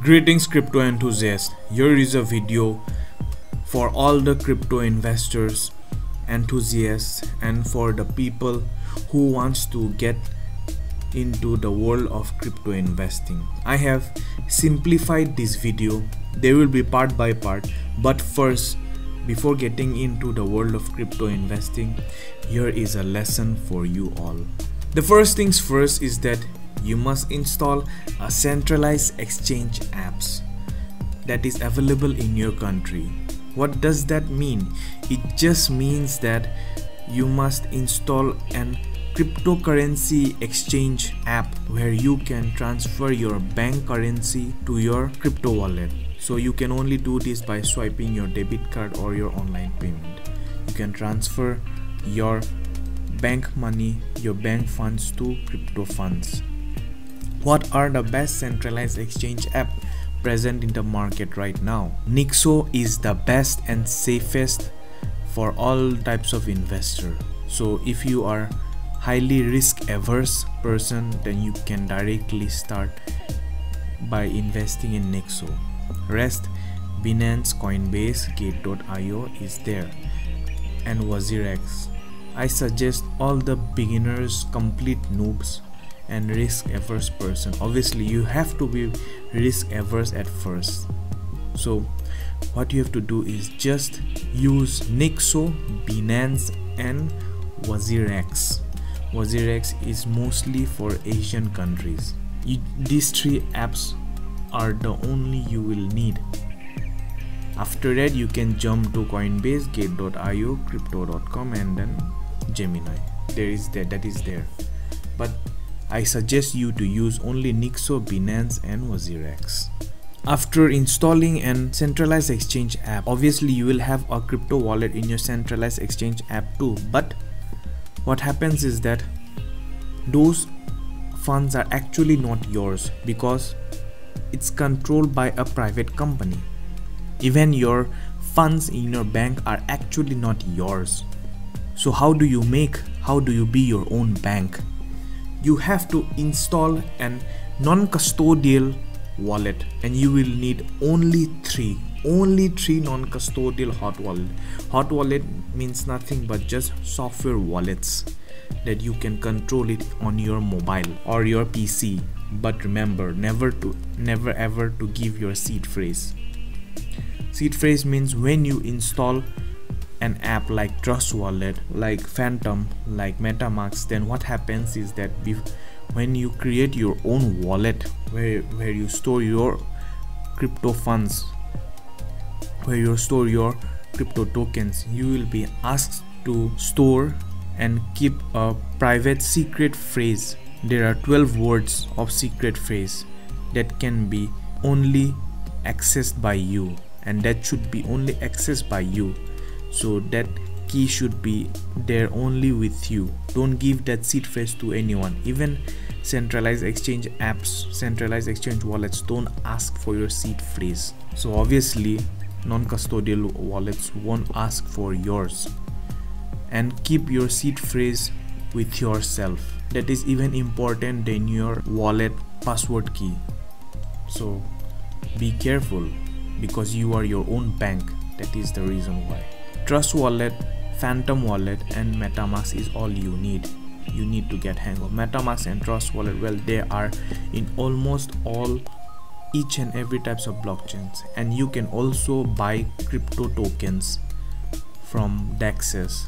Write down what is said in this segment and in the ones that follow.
Greetings crypto enthusiasts. Here is a video for all the crypto investors, enthusiasts and for the people who wants to get into the world of crypto investing. I have simplified this video. They will be part by part, but first before getting into the world of crypto investing, here is a lesson for you all. The first things first is that you must install a centralized exchange apps that is available in your country. What does that mean? It just means that you must install an cryptocurrency exchange app where you can transfer your bank currency to your crypto wallet. So you can only do this by swiping your debit card or your online payment. You can transfer your bank money, your bank funds to crypto funds. What are the best centralized exchange app present in the market right now? Nexo is the best and safest for all types of investor. So if you are highly risk averse person then you can directly start by investing in Nexo. Rest Binance, Coinbase, Gate.io is there and WazirX. I suggest all the beginners, complete noobs and risk averse person obviously you have to be risk averse at first so what you have to do is just use Nexo, Binance and WazirX. WazirX is mostly for Asian countries. You, these three apps are the only you will need. After that you can jump to Coinbase, Gate.io, Crypto.com and then Gemini. There is that that is there. But I suggest you to use only Nexo, Binance and WazirX. After installing an centralized exchange app, obviously you will have a crypto wallet in your centralized exchange app too. But what happens is that those funds are actually not yours because it's controlled by a private company. Even your funds in your bank are actually not yours. So how do you make, how do you be your own bank? You have to install an non-custodial wallet and you will need only three only three non-custodial hot wallet. Hot wallet means nothing but just software wallets that you can control it on your mobile or your pc but remember never to never ever to give your seed phrase. Seed phrase means when you install an app like Trust Wallet, like Phantom, like MetaMask, then what happens is that when you create your own wallet where, where you store your crypto funds, where you store your crypto tokens, you will be asked to store and keep a private secret phrase. There are 12 words of secret phrase that can be only accessed by you and that should be only accessed by you so that key should be there only with you. Don't give that seed phrase to anyone. Even centralized exchange apps centralized exchange wallets don't ask for your seed phrase. So obviously non-custodial wallets won't ask for yours. And keep your seed phrase with yourself. That is even important than your wallet password key. So be careful because you are your own bank. That is the reason why Trust Wallet, Phantom Wallet and MetaMask is all you need. You need to get hang of MetaMask and Trust Wallet. Well, they are in almost all each and every types of blockchains and you can also buy crypto tokens from dexes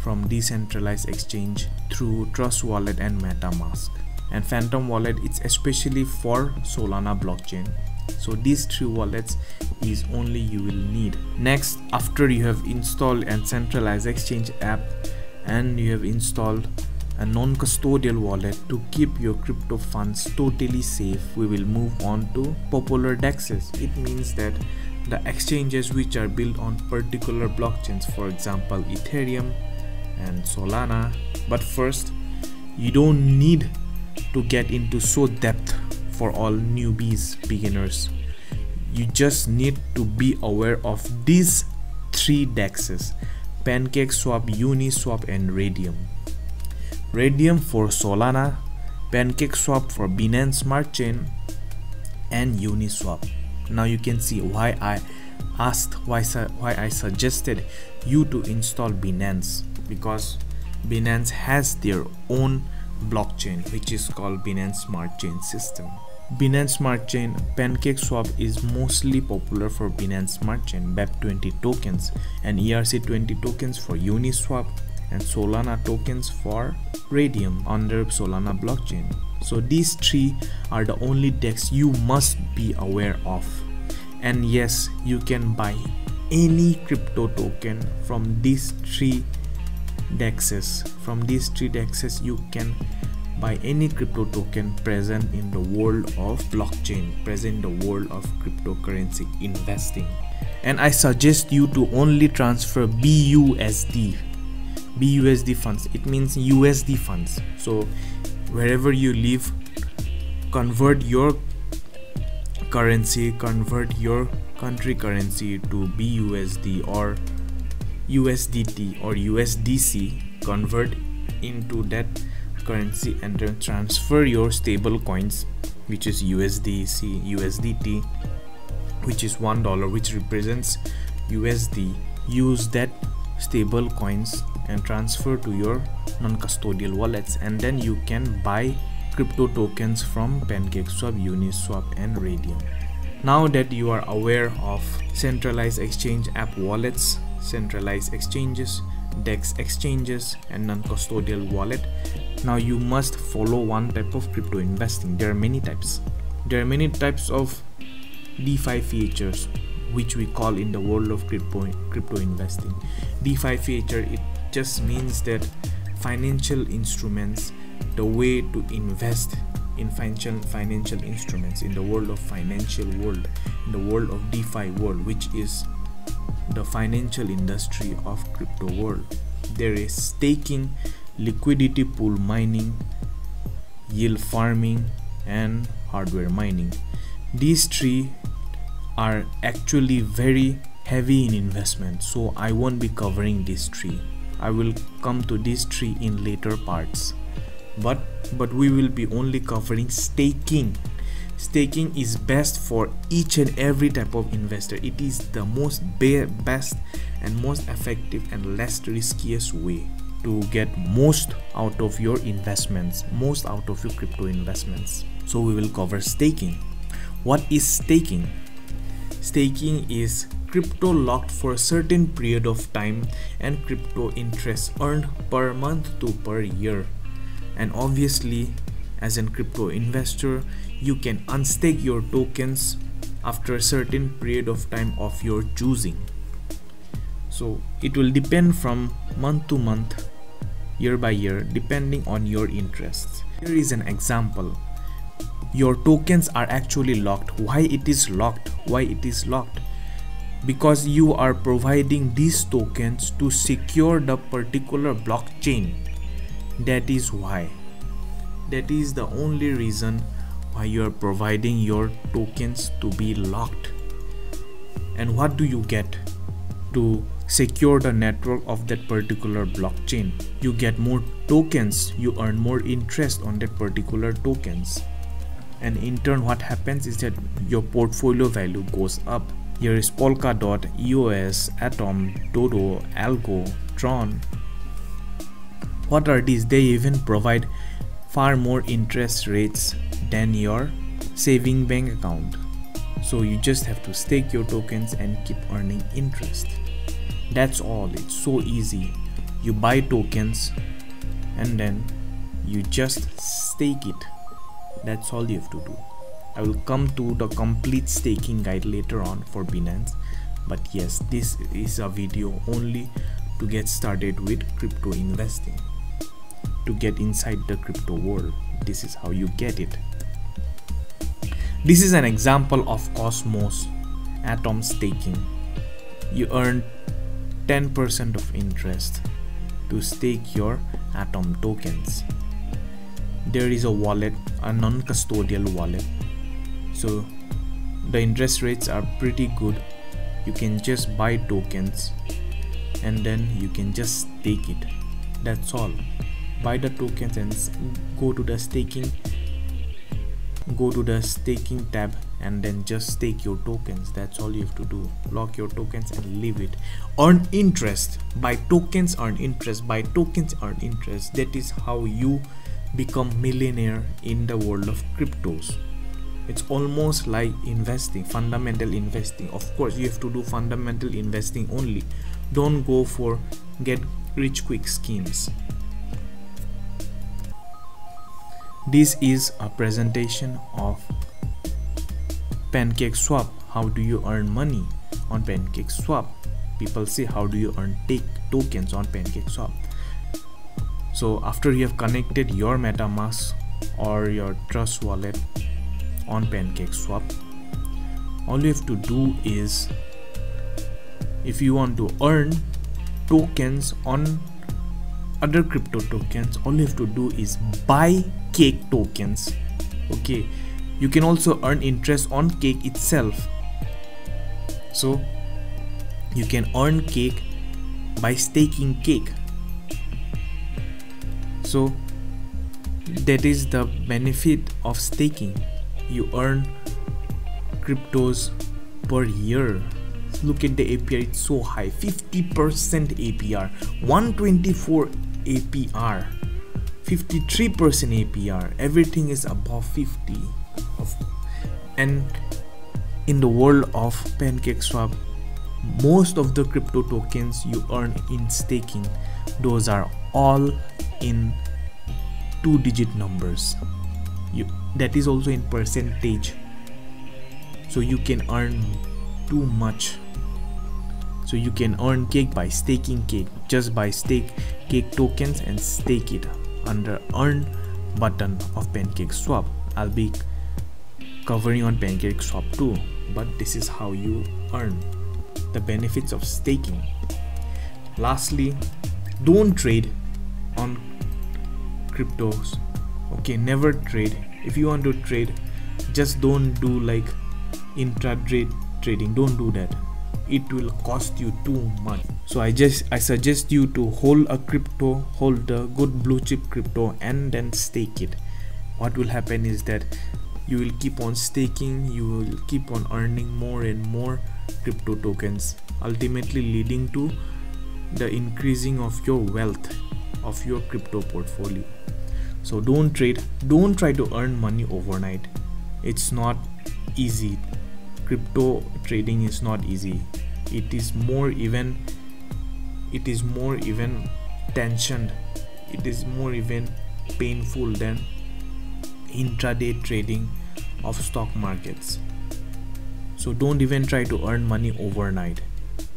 from decentralized exchange through trust wallet and metamask and phantom wallet it's especially for solana blockchain so these three wallets is only you will need. Next after you have installed and centralized exchange app and you have installed a non-custodial wallet to keep your crypto funds totally safe we will move on to popular dexes. It means that the exchanges which are built on particular blockchains for example ethereum and solana. But first you don't need to get into so depth for all newbies beginners you just need to be aware of these three dexes PancakeSwap, Uniswap and Raydium Raydium for Solana, pancake swap for Binance Smart Chain, and Uniswap. Now you can see why I asked why, why I suggested you to install Binance because Binance has their own blockchain which is called Binance Smart Chain System. Binance Smart Chain PancakeSwap is mostly popular for Binance Smart Chain BEP20 tokens and ERC20 tokens for Uniswap and Solana tokens for Raydium under Solana blockchain. So these three are the only DEX you must be aware of. And yes, you can buy any crypto token from these three dexes from these three dexes you can buy any crypto token present in the world of blockchain present in the world of cryptocurrency investing. And i suggest you to only transfer busd busd funds. It means usd funds. So wherever you live convert your currency convert your country currency to busd or USDT or USDC convert into that currency and transfer your stable coins which is USDC USDT which is one dollar which represents USD use that stable coins and transfer to your non-custodial wallets and then you can buy crypto tokens from PancakeSwap, Uniswap and Raydium. Now that you are aware of centralized exchange app wallets centralized exchanges, DEX exchanges, and non-custodial wallet. Now you must follow one type of crypto investing. There are many types. There are many types of DeFi features which we call in the world of crypto crypto investing. DeFi feature it just means that financial instruments, the way to invest in financial financial instruments in the world of financial world, in the world of DeFi world, which is the financial industry of crypto world. There is staking liquidity pool mining yield farming and hardware mining. These three are actually very heavy in investment so i won't be covering these three. I will come to these three in later parts. But but we will be only covering staking staking is best for each and every type of investor. It is the most best and most effective and less riskiest way to get most out of your investments most out of your crypto investments. So we will cover staking. What is staking? Staking is crypto locked for a certain period of time and crypto interest earned per month to per year. And obviously as an crypto investor you can unstake your tokens after a certain period of time of your choosing. So it will depend from month to month year by year depending on your interests. Here is an example. Your tokens are actually locked. Why it is locked? Why it is locked? Because you are providing these tokens to secure the particular blockchain. That is why. That is the only reason why you are providing your tokens to be locked. And what do you get to secure the network of that particular blockchain? You get more tokens. You earn more interest on that particular tokens. And in turn what happens is that your portfolio value goes up. Here is polkadot eos atom dodo algo tron. What are these? They even provide far more interest rates than your saving bank account. So you just have to stake your tokens and keep earning interest. That's all. It's so easy. You buy tokens and then you just stake it. That's all you have to do. I will come to the complete staking guide later on for binance. But yes this is a video only to get started with crypto investing to get inside the crypto world this is how you get it this is an example of Cosmos Atom staking. You earn 10% of interest to stake your Atom tokens. There is a wallet, a non-custodial wallet. So the interest rates are pretty good. You can just buy tokens and then you can just stake it. That's all. Buy the tokens and go to the staking go to the staking tab and then just stake your tokens. That's all you have to do. Lock your tokens and leave it. Earn interest. Buy tokens earn interest. Buy tokens earn interest. That is how you become millionaire in the world of cryptos. It's almost like investing fundamental investing. Of course you have to do fundamental investing only. Don't go for get rich quick schemes this is a presentation of pancake swap. How do you earn money on pancake swap? People say how do you earn take tokens on pancake swap? So after you have connected your metamask or your trust wallet on pancake swap all you have to do is if you want to earn tokens on other crypto tokens all you have to do is buy cake tokens okay? You can also earn interest on cake itself. So you can earn cake by staking cake. So that is the benefit of staking. You earn cryptos per year. Look at the APR it's so high 50% APR 124 APR 53% APR everything is above 50 and in the world of PancakeSwap most of the crypto tokens you earn in staking those are all in two digit numbers. You that is also in percentage. So you can earn too much so you can earn cake by staking cake. Just by stake cake tokens and stake it under earn button of pancake swap. I'll be covering on pancake swap too but this is how you earn the benefits of staking. Lastly don't trade on cryptos okay? Never trade. If you want to trade just don't do like intraday trading. Don't do that it will cost you too much. So i just i suggest you to hold a crypto hold a good blue chip crypto and then stake it. What will happen is that you will keep on staking you will keep on earning more and more crypto tokens ultimately leading to the increasing of your wealth of your crypto portfolio. So don't trade don't try to earn money overnight. It's not easy crypto trading is not easy. It is more even it is more even tensioned. It is more even painful than intraday trading of stock markets. So don't even try to earn money overnight.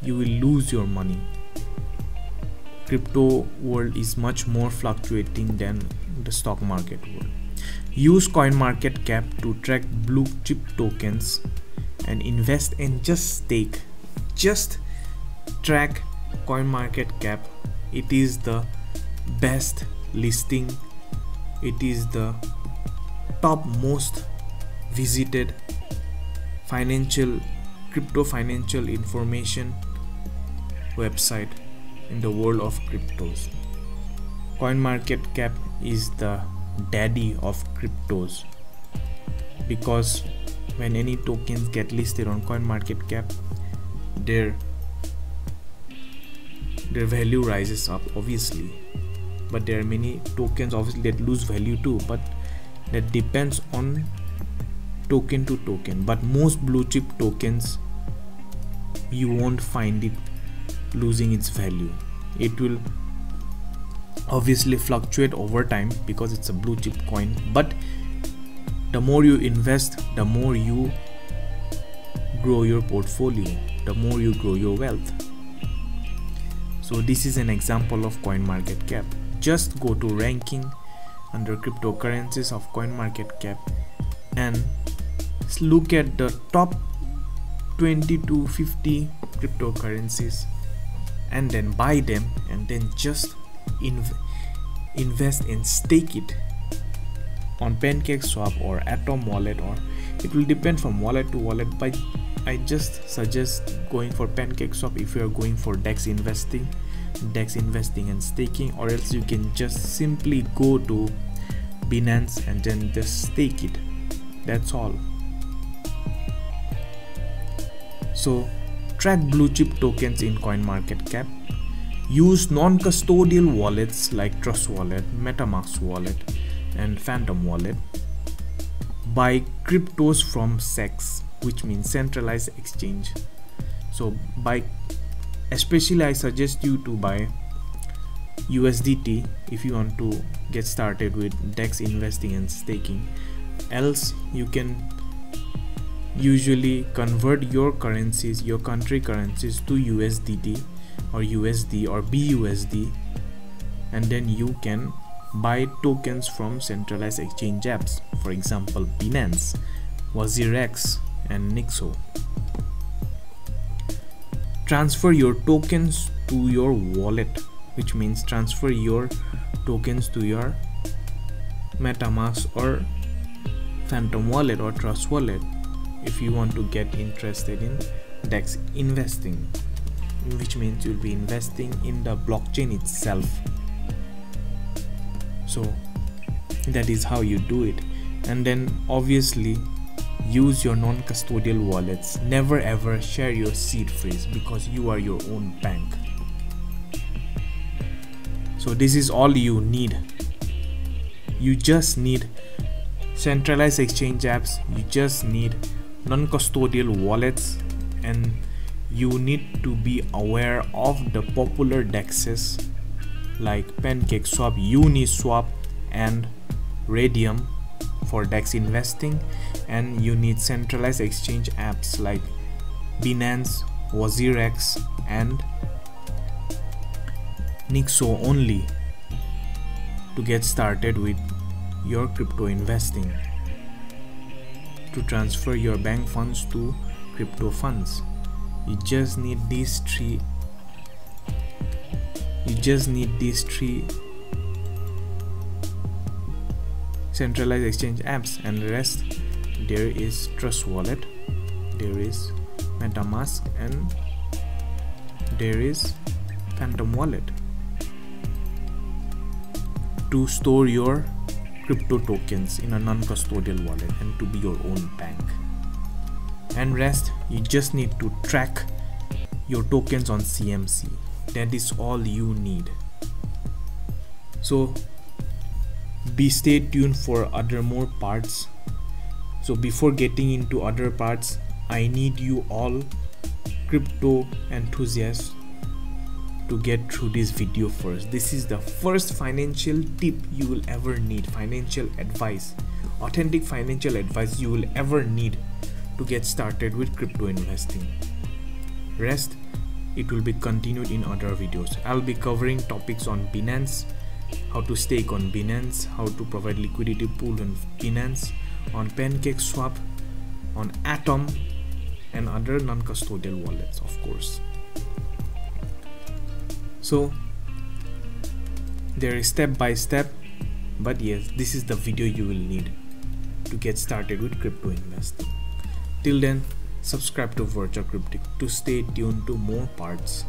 You will lose your money. Crypto world is much more fluctuating than the stock market world. Use coin market cap to track blue chip tokens and invest and just stake just track coin market cap. It is the best listing. It is the top most visited financial crypto financial information website in the world of cryptos. Coin market cap is the daddy of cryptos because when any tokens get listed on coin market cap their their value rises up obviously. But there are many tokens obviously that lose value too but that depends on token to token. But most blue chip tokens you won't find it losing its value. It will obviously fluctuate over time because it's a blue chip coin but the more you invest the more you grow your portfolio the more you grow your wealth. So this is an example of coin market cap. Just go to ranking under cryptocurrencies of coin market cap and look at the top 20 to 50 cryptocurrencies and then buy them and then just inv invest and stake it on pancake swap or atom wallet or it will depend from wallet to wallet but i just suggest going for pancake swap if you are going for dex investing dex investing and staking or else you can just simply go to binance and then just stake it. That's all. So track blue chip tokens in CoinMarketCap. Use non-custodial wallets like Trust Wallet, MetaMask Wallet and Phantom Wallet buy cryptos from CEX which means centralized exchange. So buy especially I suggest you to buy USDT if you want to get started with DEX investing and staking. Else you can usually convert your currencies your country currencies to USDT or USD or BUSD and then you can buy tokens from centralized exchange apps. For example Binance, WazirX and Nexo. Transfer your tokens to your wallet which means transfer your tokens to your metamask or phantom wallet or trust wallet if you want to get interested in dex investing which means you'll be investing in the blockchain itself so that is how you do it. And then obviously use your non-custodial wallets. Never ever share your seed phrase because you are your own bank. So this is all you need. You just need centralized exchange apps. You just need non-custodial wallets. And you need to be aware of the popular dexes like PancakeSwap, Uniswap and Raydium for DEX investing. And you need centralized exchange apps like Binance, WazirX and Nexo only to get started with your crypto investing to transfer your bank funds to crypto funds. You just need these three you just need these three centralized exchange apps and the rest there is trust wallet there is metamask and there is phantom wallet to store your crypto tokens in a non-custodial wallet and to be your own bank. And rest you just need to track your tokens on CMC that is all you need. So be stay tuned for other more parts. So before getting into other parts i need you all crypto enthusiasts to get through this video first. This is the first financial tip you will ever need financial advice authentic financial advice you will ever need to get started with crypto investing. Rest it will be continued in other videos i'll be covering topics on binance how to stake on Binance, how to provide liquidity pool on Binance, on PancakeSwap, on Atom, and other non-custodial wallets, of course. So there is step by step, but yes, this is the video you will need to get started with crypto investing. Till then, subscribe to Virtua Cryptic to stay tuned to more parts.